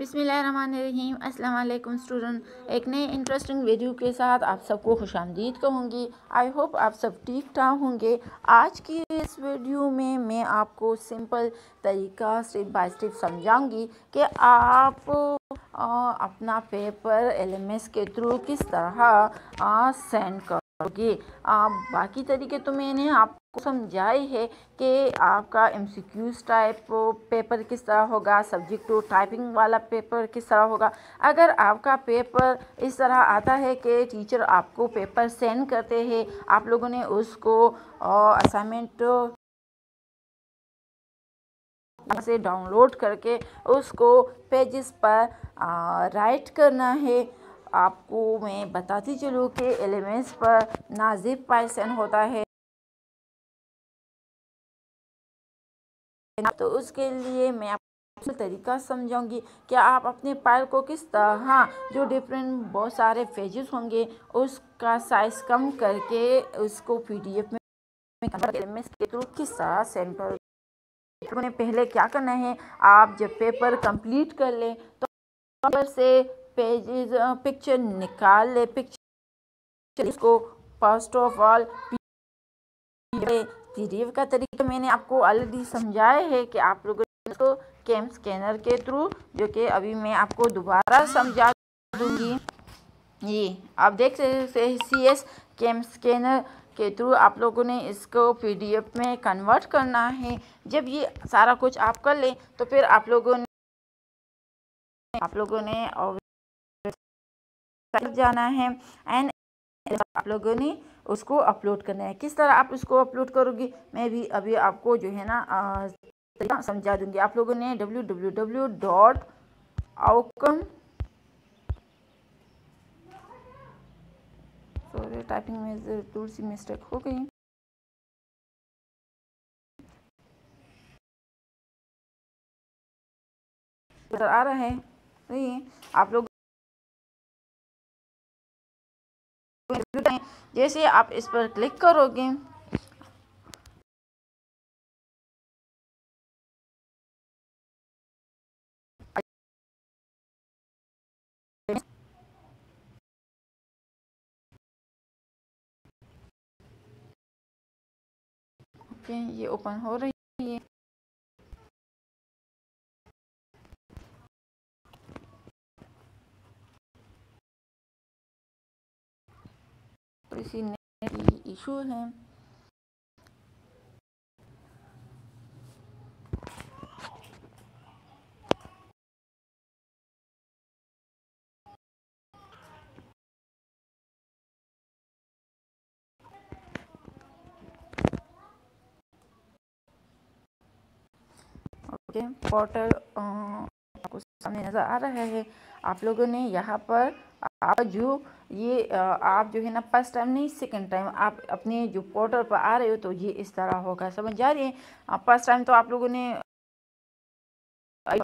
अस्सलाम वालेकुम स्टूडेंट। एक नए इंटरेस्टिंग वीडियो के साथ आप सबको खुश आमदीद कहूँगी। आई होप आप सब ठीक ठाक होंगे। आज की इस वीडियो में मैं आपको सिंपल तरीका स्टेप बाय स्टेप समझाऊँगी कि आप आ, अपना पेपर एलएमएस के थ्रू किस तरह सेंड करोगे। बाकी तरीके तो मैंने आप को समझाए है कि आपका M C Qs type paper किस तरह होगा सब्जेक्ट टू टाइपिंग वाला पेपर किस तरह होगा। अगर आपका पेपर इस तरह आता है कि टीचर आपको पेपर सेंड करते हैं, आप लोगों ने उसको असाइनमेंट से डाउनलोड करके उसको पेजेस पर राइट करना है आपको मैं बताती चलूँ कि एलिमेंट्स पर नाजिब पाइसन होता है। तो उसके लिए मैं आपको तरीका समझाऊँगी कि आप अपने पायल को किस तरह, जो डिफरेंट बहुत सारे पेजेस होंगे, उसका साइज़ कम करके उसको पीडीएफ में एलिमेंट्स के थ्रू किस तरह कर तो पहले क्या करना है, आप जब पेपर कंप्लीट कर लें तो पेपर से पेजेस पिक्चर निकाल ले पिक्चर इसको फ़र्स्ट ऑफ़ ऑल पीडीएफ का तरीका मैंने आपको ऑलरेडी समझाया है कि आप लोगों इसको कैम स्कैनर के थ्रू जो कि अभी मैं आपको दोबारा समझा दूँगी। ये आप देख सकते हैं सी एस कैम स्कैनर के थ्रू आप लोगों ने इसको पीडीएफ में कन्वर्ट करना है। जब ये सारा कुछ आप कर लें तो फिर आप लोगों ने, आप लोगों ने जाना है एंड आप लोगों ने उसको अपलोड करना है। किस तरह आप उसको अपलोड करोगे? मैं भी अभी आपको जो है ना समझा दूँगी। आप लोगों ने W W W dot outcome sorry typing में थोड़ी सी मिस्टेक हो गई। आ रहा है। नहीं आप लोग जैसे आप इस पर क्लिक करोगे। ये ओपन हो रही है। इसी नेट इशू है। ओके, पोर्टल आपको सामने नज़र आ रहा है। आप लोगों ने यहाँ पर आप जो ये आप जो है ना फ़र्स्ट टाइम नहीं, सेकंड टाइम आप अपने जो पोर्टल पर आ रहे हो तो ये इस तरह होगा। समझ जा रही है? फ़र्स्ट टाइम तो आप लोगों ने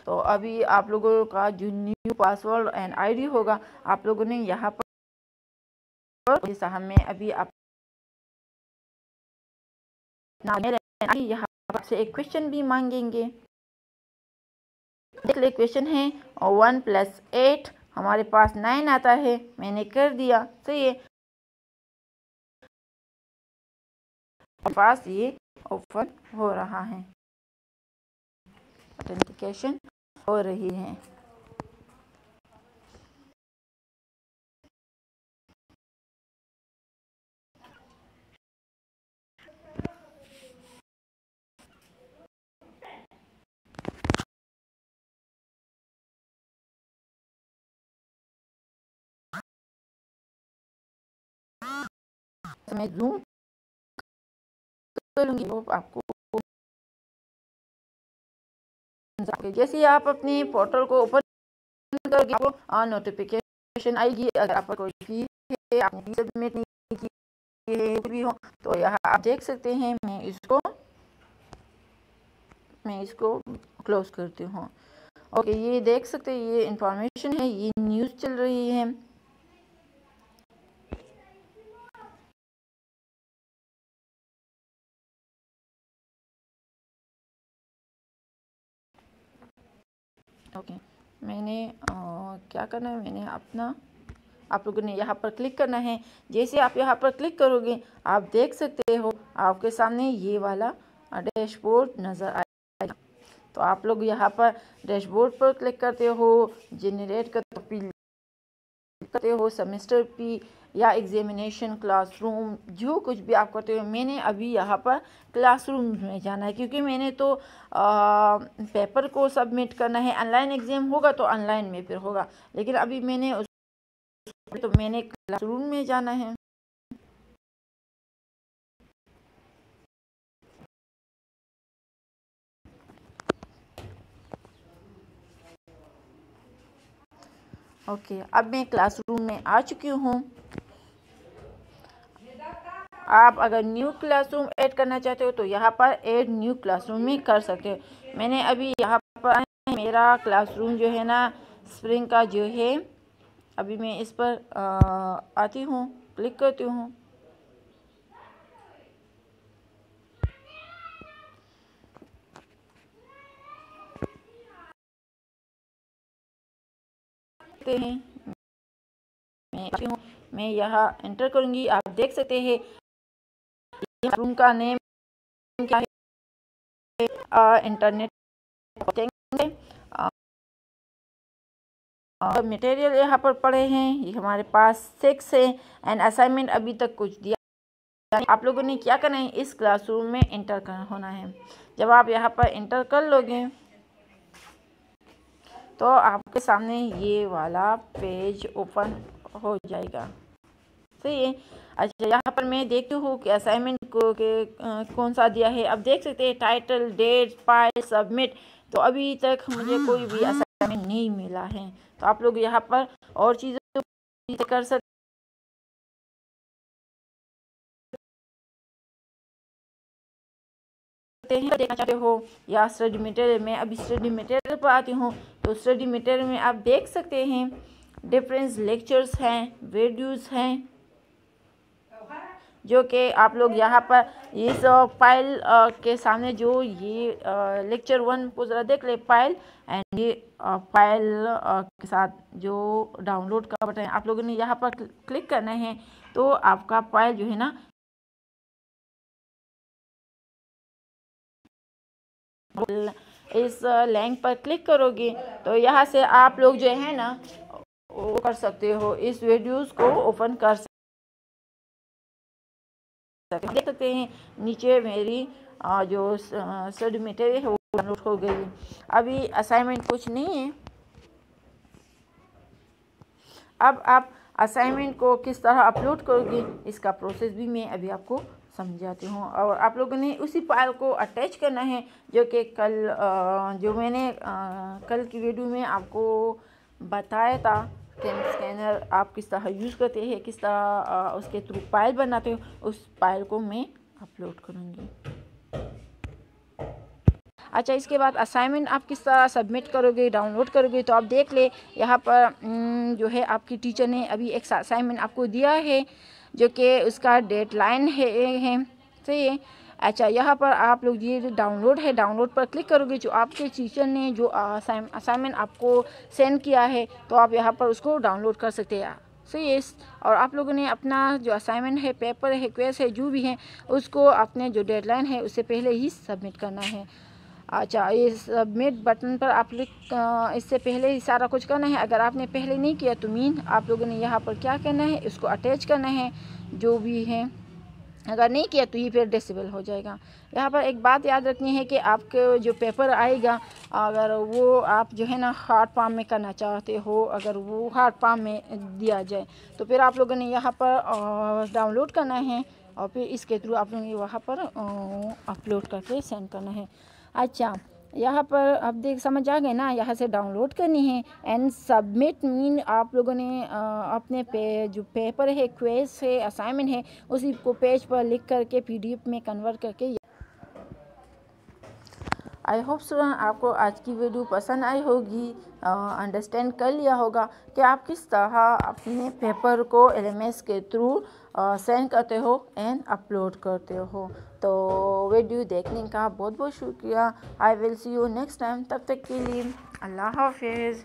तो अभी आप लोगों का जो न्यू पासवर्ड एंड आईडी होगा, आप लोगों ने यहाँ पर जैसा हमें अभी आप यहाँ से एक क्वेश्चन भी मांगेंगे। देख ले क्वेश्चन है वन प्लस एट हमारे पास नाइन आता है, मैंने कर दिया। तो ये पास ये ओपन हो रहा है। ऑथेंटिकेशन हो रही है। मैं जूम कर लूँगी। वो आपको जैसे ही आप अपने पोर्टल को ओपन करोगे, आपको नोटिफिकेशन आएगी। अगर आप कोई भी है, आपने सबमिट नहीं की भी हो तो यहाँ आप देख सकते हैं। मैं इसको मैं इसको क्लोज करती हूँ। ओके, ये देख सकते हैं, ये इंफॉर्मेशन है, ये न्यूज़ चल रही है। ओके मैंने आ, क्या करना है? मैंने अपना आप लोगों ने यहाँ पर क्लिक करना है। जैसे आप यहाँ पर क्लिक करोगे आप देख सकते हो आपके सामने ये वाला डैशबोर्ड नज़र आएगा। तो आप लोग यहाँ पर डैशबोर्ड पर क्लिक करते हो जनरेट करते हो सेमेस्टर पी या एग्जामिनेशन क्लासरूम जो कुछ भी आप करते हो मैंने अभी यहाँ पर क्लासरूम में जाना है क्योंकि मैंने तो आ, पेपर को सबमिट करना है। ऑनलाइन एग्ज़ाम होगा तो ऑनलाइन में फिर होगा लेकिन अभी मैंने उस तो मैंने क्लासरूम में जाना है। ओके okay, अब मैं क्लासरूम में आ चुकी हूँ। आप अगर न्यू क्लासरूम ऐड करना चाहते हो तो यहाँ पर ऐड न्यू क्लासरूम में कर सकते हो। मैंने अभी यहाँ पर मेरा क्लासरूम जो है ना स्प्रिंग का जो है अभी मैं इस पर आ, आती हूँ क्लिक करती हूँ। हैं। मैं मैं यहाँ एंटर करूँगी। आप देख सकते हैं रूम का नेम क्या है? आ, इंटरनेट मटेरियल यहाँ पर पड़े हैं। ये हमारे पास सिक्स है। एंड असाइनमेंट अभी तक कुछ दिया आप लोगों ने क्या करना है? इस क्लासरूम में इंटर कर होना है। जब आप यहाँ पर इंटर कर लोगे तो आपके सामने ये वाला पेज ओपन हो जाएगा। सही है? अच्छा यहाँ पर मैं देखती हूँ कि असाइनमेंट को के कौन सा दिया है। अब देख सकते हैं टाइटल डेट फ़ाइल सबमिट तो अभी तक मुझे कोई भी असाइनमेंट नहीं मिला है। तो आप लोग यहाँ पर और चीज़ें कर सकते देखना चाहते हो या स्टडी मटेरियल में अभी स्टडी मटेरियल पर आती हूँ। तो स्टडी मटेरियल में आप देख सकते हैं डिफरेंस लेक्चर्स हैं वीडियोस हैं। जो कि आप लोग यहाँ पर इस फ़ाइल के सामने जो ये लेक्चर वन को ज़रा देख ले फ़ाइल एंड ये फ़ाइल के साथ जो डाउनलोड का बटन है, आप लोगों ने यहाँ पर क्लिक करना है तो आपका फ़ाइल जो है ना, इस लिंक पर क्लिक करोगे तो यहाँ से आप लोग जो है ना, वो कर सकते हो, इस वीडियोस को ओपन कर सकते देख सकते हैं, नीचे मेरी जो स्टडी मटेरियल है, वो डाउनलोड हो गई। अभी असाइनमेंट कुछ नहीं है। अब आप असाइनमेंट को किस तरह अपलोड करोगे, इसका प्रोसेस भी मैं अभी आपको समझाती हूँ। और आप लोगों ने उसी फ़ाइल को अटैच करना है, जो कि कल जो मैंने कल की वीडियो में आपको बताया था। स्कैन स्कैनर आप किस तरह यूज़ करते हैं किस तरह उसके थ्रू फ़ाइल बनाते हो उस फ़ाइल को मैं अपलोड करूँगी। अच्छा इसके बाद असाइनमेंट आप किस तरह सबमिट करोगे डाउनलोड करोगे तो आप देख ले यहाँ पर जो है आपकी टीचर ने अभी एक असाइनमेंट आपको दिया है जो कि उसका डेडलाइन है, है सही है। अच्छा यहाँ पर आप लोग ये डाउनलोड है डाउनलोड पर क्लिक करोगे जो आपके टीचर ने जो असाइनमेंट आपको सेंड किया है तो आप यहाँ पर उसको डाउनलोड कर सकते हैं। सो so, सही है और आप लोगों ने अपना जो असाइनमेंट है पेपर है क्वेस है जो भी है उसको अपने जो डेडलाइन है उससे पहले ही सबमिट करना है। अच्छा ये सबमिट बटन पर आप लोग इससे पहले ही सारा कुछ करना है। अगर आपने पहले नहीं किया तो मीन आप लोगों ने यहाँ पर क्या करना है इसको अटैच करना है जो भी है। अगर नहीं किया तो ये फिर डिसेबल हो जाएगा। यहाँ पर एक बात याद रखनी है कि आपके जो पेपर आएगा, अगर वो आप जो है ना हार्ड पाम में करना चाहते हो, अगर वो हार्ड पाम में दिया जाए तो फिर आप लोगों ने यहाँ पर डाउनलोड करना है और फिर इसके थ्रू आप लोगों ने वहाँ पर अपलोड करके सेंड करना है। अच्छा यहाँ पर आप देख समझ आ गए ना, यहाँ से डाउनलोड करनी है। एंड सबमिट मीन आप लोगों ने अपने पे, जो पेपर है क्वेस्ट है असाइनमेंट है, उसी को पेज पर लिख करके पीडीएफ में कन्वर्ट करके आई होप स्टूडेंट आपको आज की वीडियो पसंद आई होगी अंडरस्टैंड कर लिया होगा कि आप किस तरह अपने पेपर को एलएमएस के थ्रू सेंड करते हो एंड अपलोड करते हो। तो वीडियो देखने का बहुत बहुत शुक्रिया। I will see you next time तब तक के लिए अल्लाह हाफिज़।